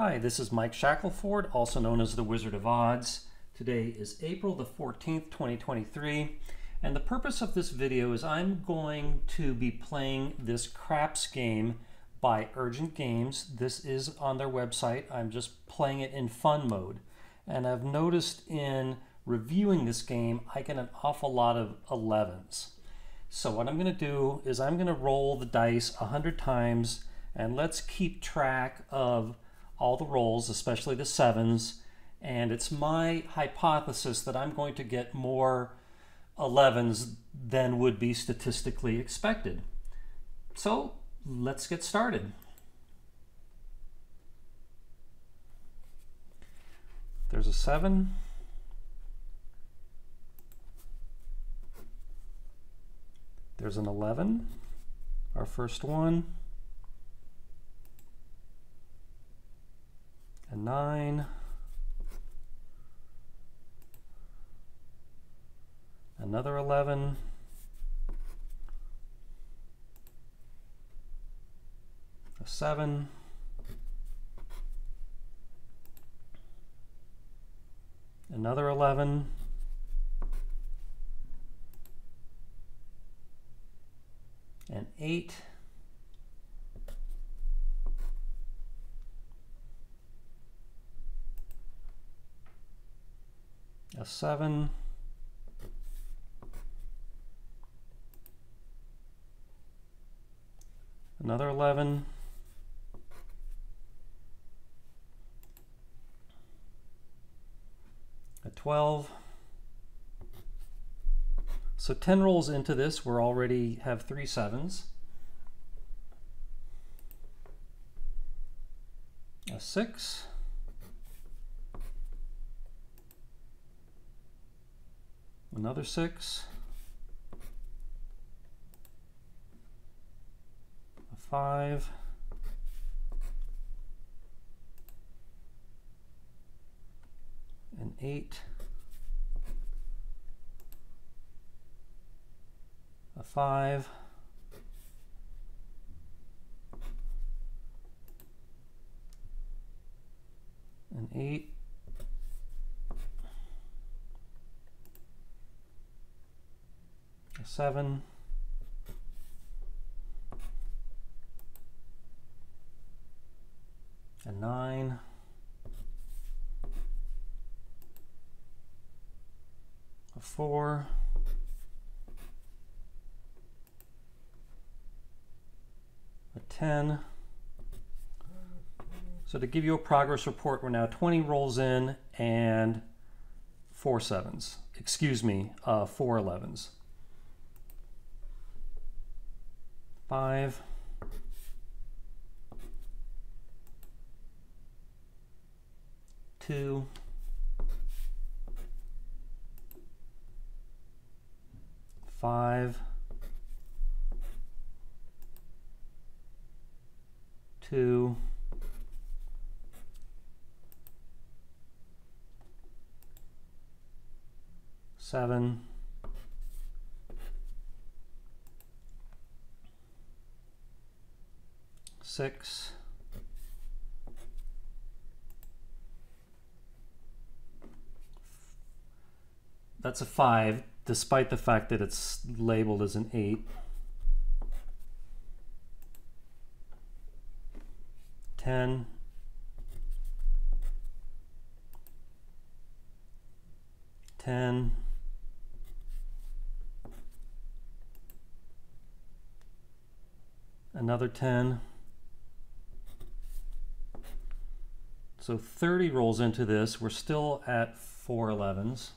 Hi, this is Mike Shackleford, also known as the Wizard of Odds. Today is April the 14th, 2023, and the purpose of this video is I'm going to be playing this craps game by Urgent Games. This is on their website. I'm just playing it in fun mode. And I've noticed in reviewing this game, I get an awful lot of 11s. So what I'm going to do is I'm going to roll the dice 100 times and let's keep track of all the rolls, especially the sevens. And it's my hypothesis that I'm going to get more 11s than would be statistically expected. So let's get started. There's a seven. There's an 11, our first one. A 9, another 11, a 7, another 11, an 8, a 7, another 11, a 12. So 10 rolls into this, we already have three sevens. A 6. Another six, a five, an eight, a five, an eight, seven. A nine. A four. A 10. So to give you a progress report, we're now 20 rolls in and four sevens. Excuse me, uh, four 11s. Five, two, five, two, seven, six. That's a five, despite the fact that it's labeled as an eight. Ten. Ten. Another ten. So 30 rolls into this. We're still at 4 11s.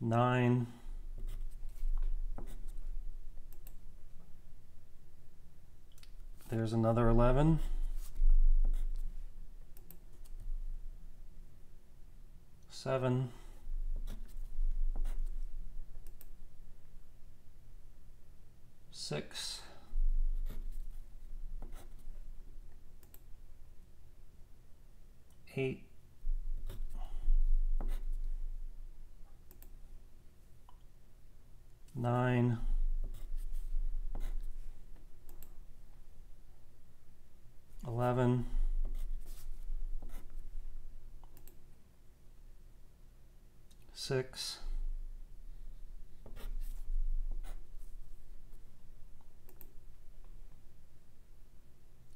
9. There's another 11. Seven. Six. Eight, nine, 11, six,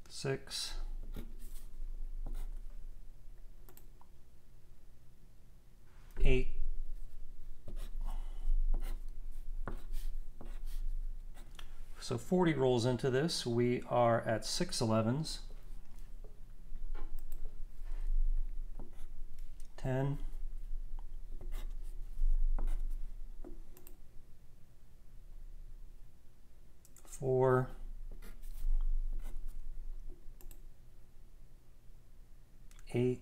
six, eight, So 40 rolls into this. We are at 6 11s. 10. Four. Eight.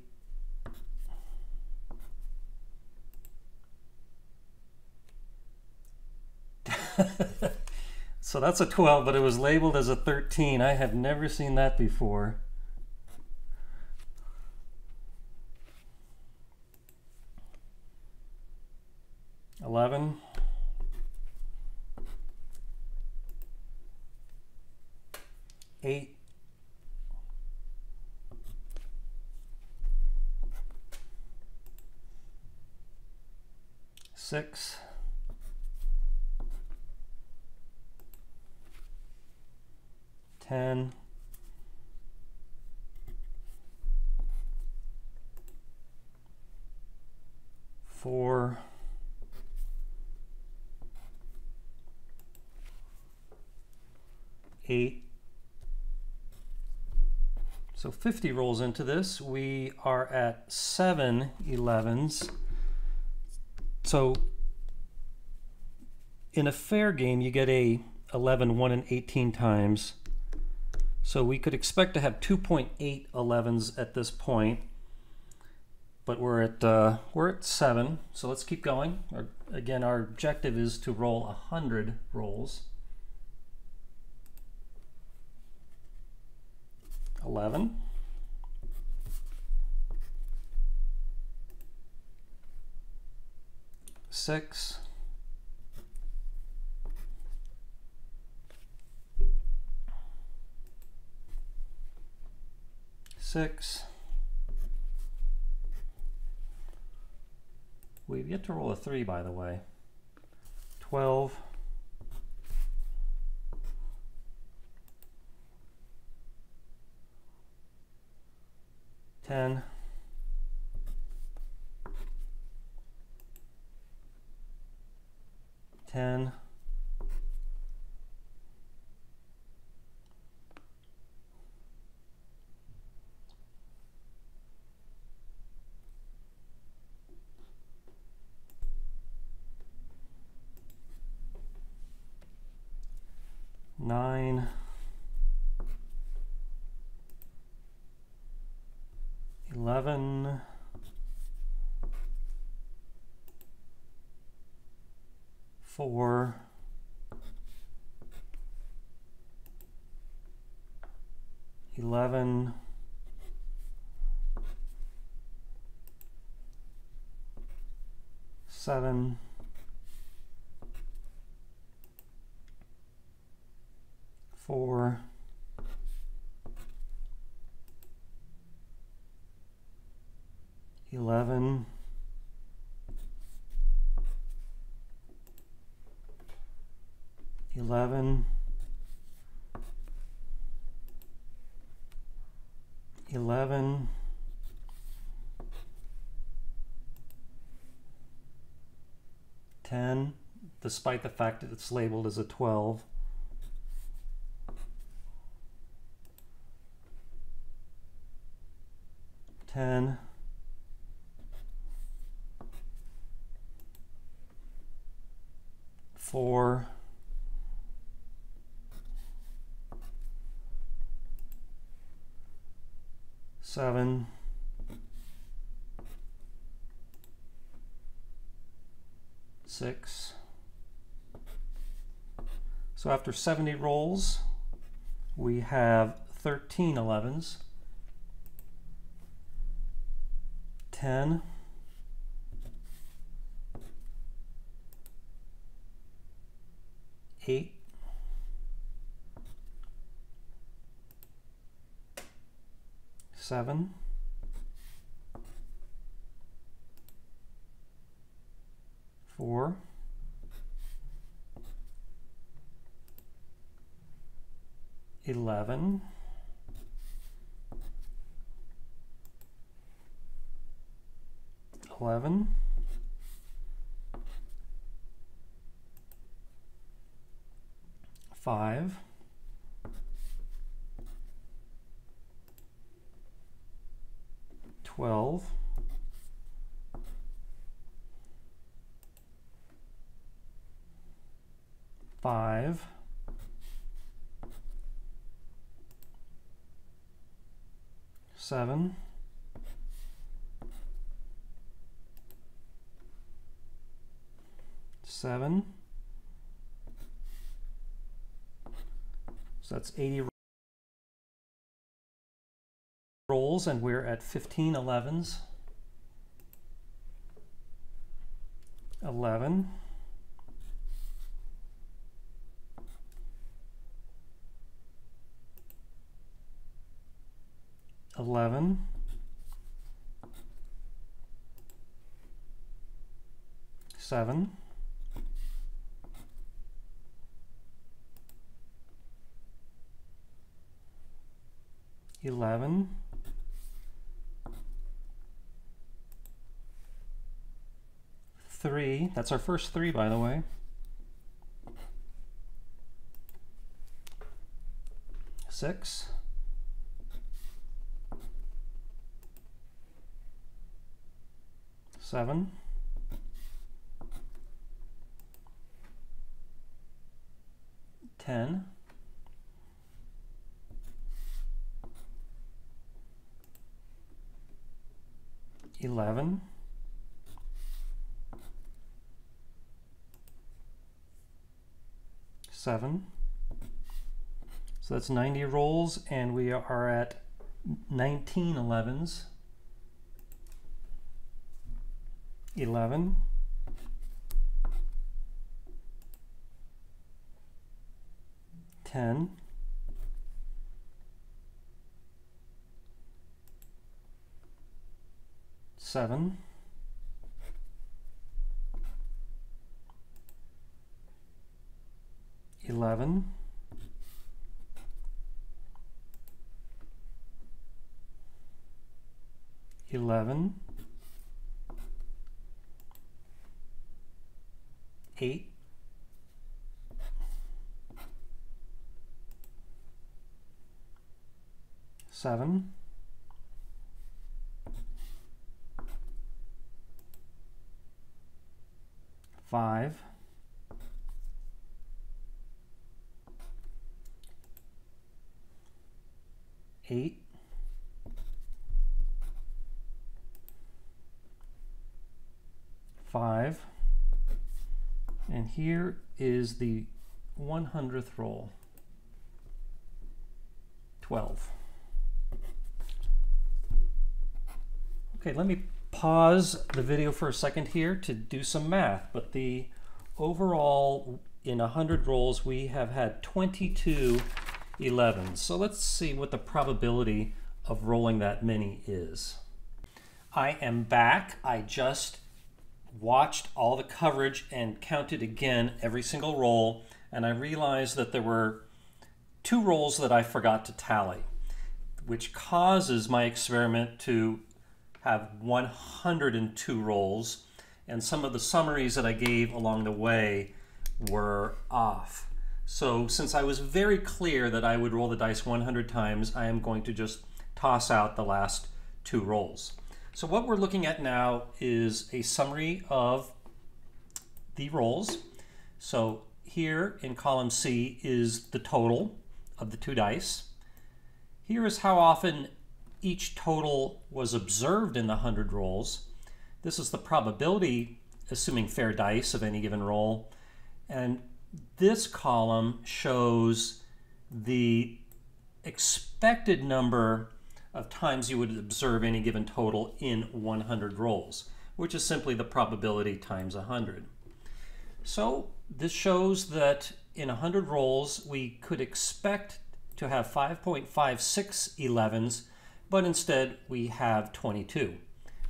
So that's a 12, but it was labeled as a 13. I have never seen that before. Eleven. Eight. Six. Ten, four, eight. So 50 rolls into this. We are at seven 11s. So in a fair game, you get a 11, 1 and 18 times. So we could expect to have 2.8 11s at this point, but we're at uh, we're at seven. So let's keep going. Our, again, our objective is to roll 100 rolls. 11. Six. Six. We've yet to roll a three, by the way. 12. Ten. Ten. Nine, eleven, four, eleven, seven, four, eleven, eleven, eleven, ten, despite the fact that it's labeled as a twelve. Ten, four, seven, six. So after 70 rolls, we have 13 11s. 10. Eight. seven, four, eleven, eleven, five, twelve, five, seven, seven. So that's 80 rolls and we're at 15 elevens. 11. Eleven. Seven. Eleven. Three. That's our first three, by the way. Six. Seven. Ten. Eleven. Seven. So that's 90 rolls and we are at 19 elevens. 11. Ten. Seven. Eleven. Eleven. Eight. Seven. Five. Eight. Five. And here is the 100th roll. 12. Okay, let me pause the video for a second here to do some math, but the overall in 100 rolls we have had 22 11s. So let's see what the probability of rolling that many is. I am back. I just watched all the coverage and counted again every single roll, and I realized that there were two rolls that I forgot to tally, which causes my experiment to have 102 rolls, and some of the summaries that I gave along the way were off. So since I was very clear that I would roll the dice 100 times, I am going to just toss out the last two rolls. So what we're looking at now is a summary of the rolls. So here in column C is the total of the two dice. Here is how often each total was observed in the 100 rolls. This is the probability, assuming fair dice of any given roll. And this column shows the expected number of times you would observe any given total in 100 rolls, which is simply the probability times 100. So this shows that in 100 rolls, we could expect to have 5.56 11s but instead we have 22.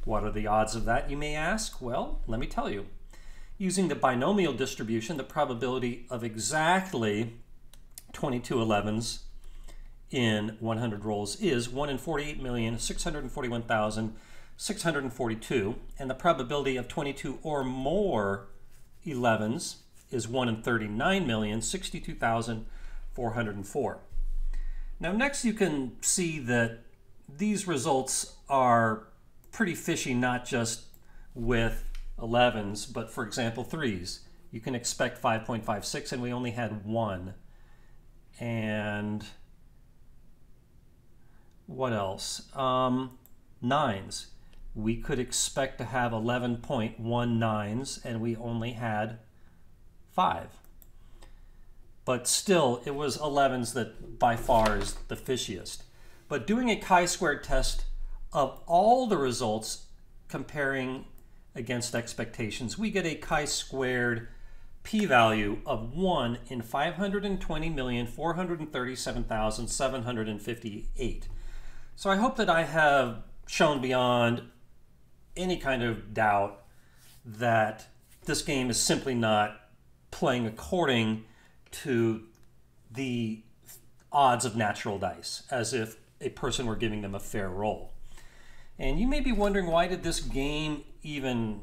What are the odds of that, you may ask? Well, let me tell you. Using the binomial distribution, the probability of exactly 22 11s in 100 rolls is 1 in 48,641,642, and the probability of 22 or more 11s is 1 in 39,062,404. Now next you can see that these results are pretty fishy not just with 11s, but for example 3s. You can expect 5.56 and we only had one. And what else? Um, nines. We could expect to have 11.19s and we only had five. But still, it was 11s that by far is the fishiest. But doing a chi-squared test of all the results comparing against expectations, we get a chi-squared p-value of 1 in 520,437,758. So I hope that I have shown beyond any kind of doubt that this game is simply not playing according to the odds of natural dice, as if a person were giving them a fair roll. And you may be wondering why did this game even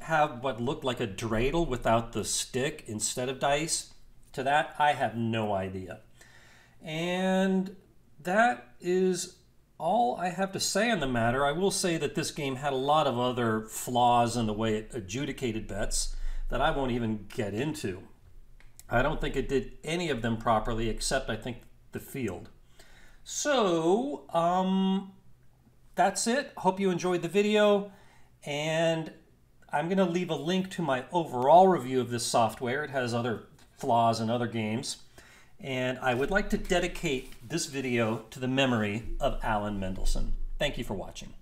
have what looked like a dreidel without the stick instead of dice? To that, I have no idea. And that is all I have to say on the matter. I will say that this game had a lot of other flaws in the way it adjudicated bets that I won't even get into. I don't think it did any of them properly except I think the field. So, um, that's it. Hope you enjoyed the video. And I'm going to leave a link to my overall review of this software. It has other flaws in other games. And I would like to dedicate this video to the memory of Alan Mendelson. Thank you for watching.